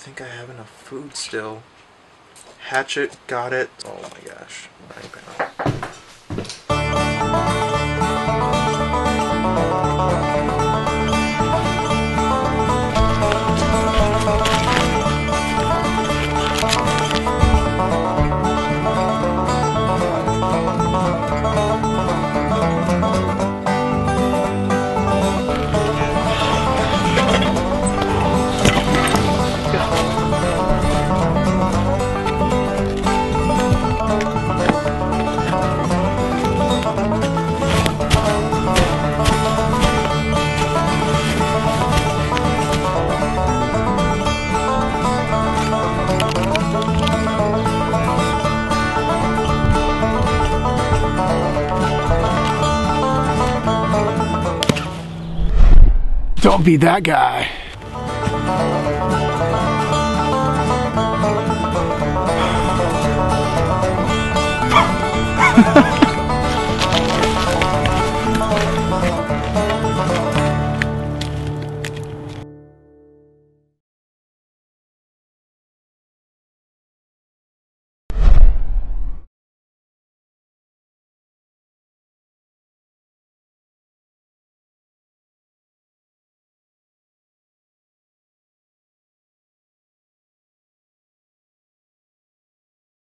think I have enough food still. Hatchet, got it. Oh my gosh. Don't be that guy.